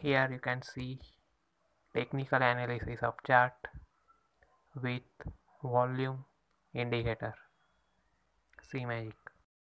here you can see technical analysis of chart with volume indicator. See magic.